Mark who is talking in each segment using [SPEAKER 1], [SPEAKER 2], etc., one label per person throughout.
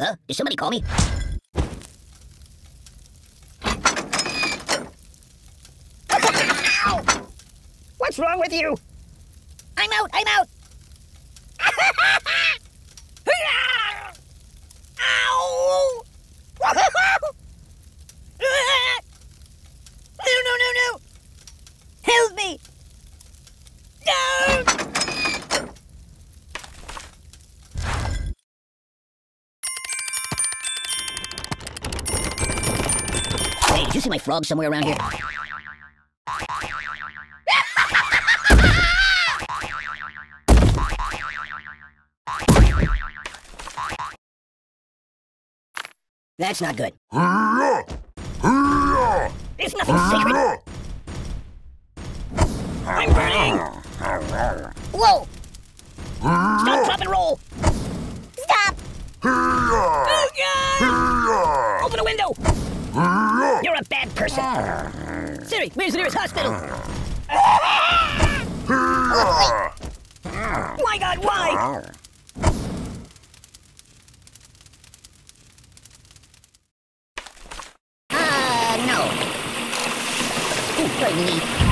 [SPEAKER 1] Huh? Did somebody call me?
[SPEAKER 2] What's wrong with you?
[SPEAKER 1] I'm out! I'm out!
[SPEAKER 2] Ow! no, no, no, no! Help me! No!
[SPEAKER 1] Hey, did you see my frog somewhere around here? That's not good.
[SPEAKER 2] Nothing sacred! I'm burning!
[SPEAKER 1] Whoa!
[SPEAKER 2] Stop, drop, and roll! Person! Siri, where's the nearest hospital? My God, why?
[SPEAKER 1] Uh, no. Ooh, very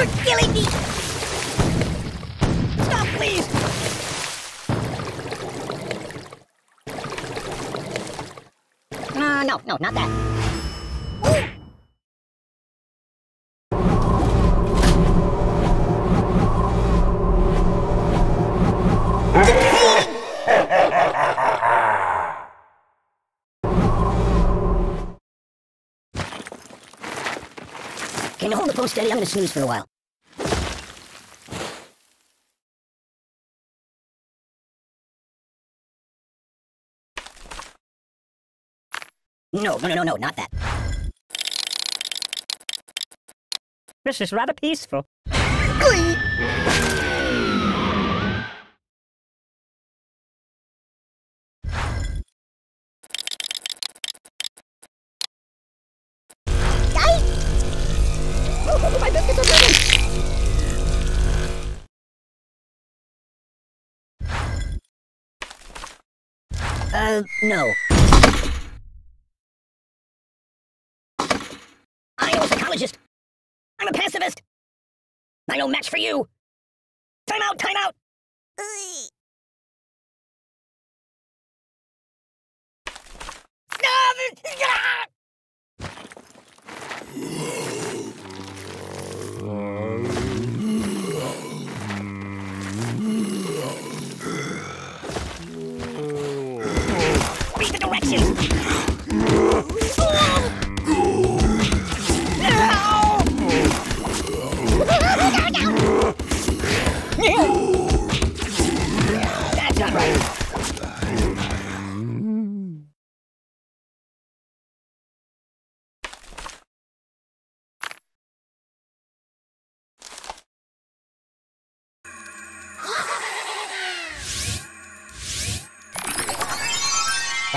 [SPEAKER 2] You're killing me! Stop, please!
[SPEAKER 1] Uh, no, no, not that. Can you hold the phone steady? I'm gonna snooze for a while. No, no, no, no, no, not that.
[SPEAKER 2] This is rather peaceful.
[SPEAKER 1] Uh, no.
[SPEAKER 2] I am a psychologist. I'm a pacifist. I no match for you. Time out, time out. Stop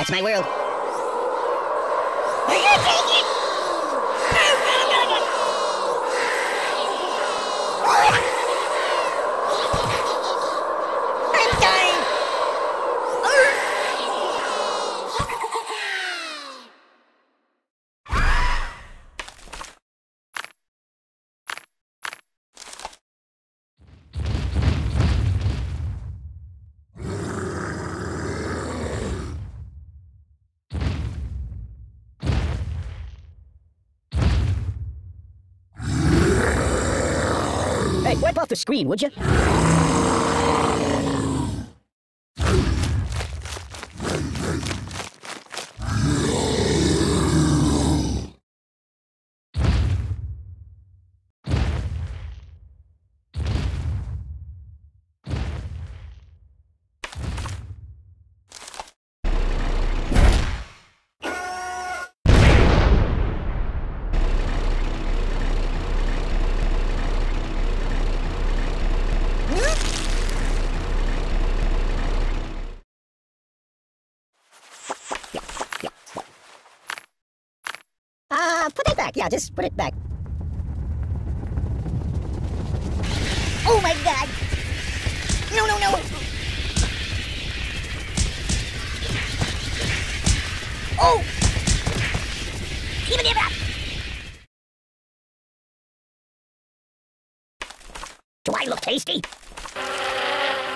[SPEAKER 2] That's
[SPEAKER 1] my world.
[SPEAKER 2] I'm dying.
[SPEAKER 1] Hey, wipe off the screen, would you? Back. Yeah, just put it back. Oh my god! No, no, no! Oh!
[SPEAKER 2] Even if Do I look tasty?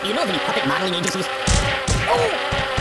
[SPEAKER 2] You know of any puppet modeling agencies? Oh!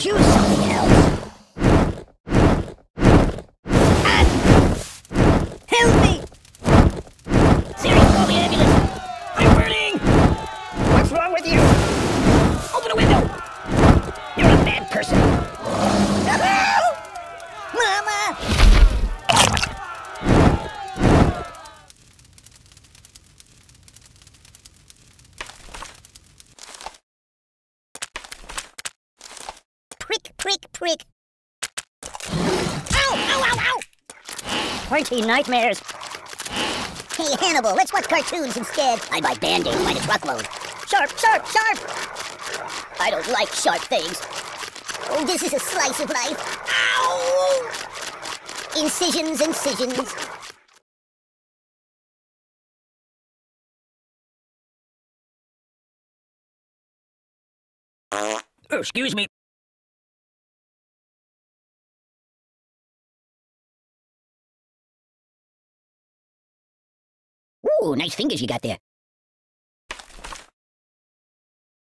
[SPEAKER 2] Choose something else. Ah! Help me! Siri, call the ambulance! I'm burning! What's wrong with you? Open a window! You're a bad person.
[SPEAKER 1] Mama! Prick, prick. Ow, ow, ow, ow! Pointy nightmares. Hey, Hannibal, let's watch cartoons instead.
[SPEAKER 2] I buy band-aids by the truckload.
[SPEAKER 1] Sharp, sharp, sharp!
[SPEAKER 2] I don't like sharp things.
[SPEAKER 1] Oh, this is a slice of life.
[SPEAKER 2] Ow!
[SPEAKER 1] Incisions, incisions.
[SPEAKER 2] Oh, excuse me. Ooh, nice fingers you got there.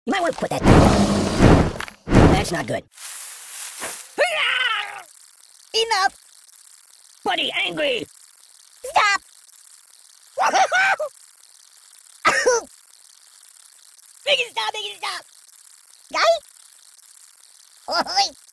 [SPEAKER 2] You might want to put that. That's not good.
[SPEAKER 1] Enough!
[SPEAKER 2] Buddy, angry!
[SPEAKER 1] Stop!
[SPEAKER 2] Make it stop, make it stop!
[SPEAKER 1] Guy? Oi!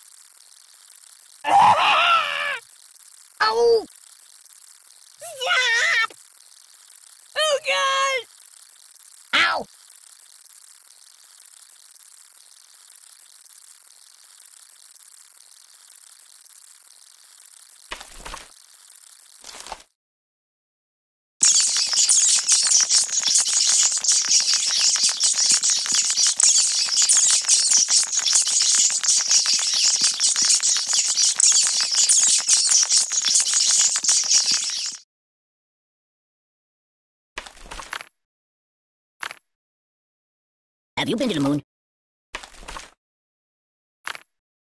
[SPEAKER 2] Have you been to the moon?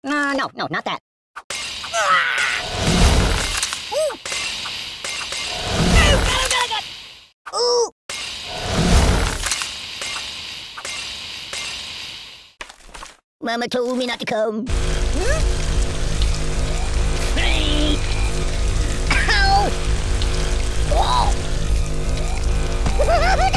[SPEAKER 1] No, no, no, not that.
[SPEAKER 2] Mama told me not to come.
[SPEAKER 1] Ow!
[SPEAKER 2] Oh!
[SPEAKER 1] no, no!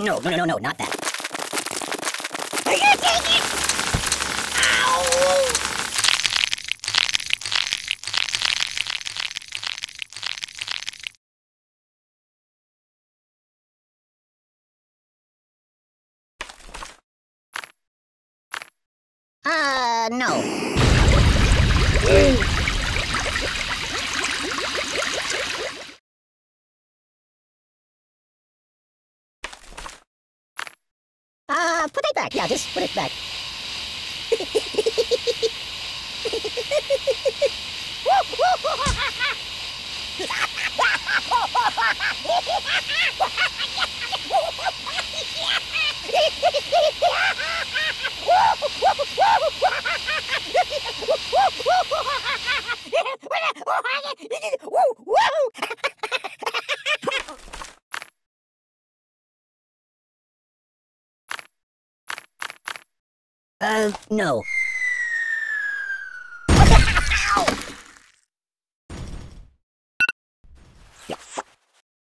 [SPEAKER 2] No, no, no, no, no, not that.
[SPEAKER 1] Are you?
[SPEAKER 2] Ow!
[SPEAKER 1] Uh, no. put that back. Yeah, just put it back. Woo! Woo!
[SPEAKER 2] Uh, no.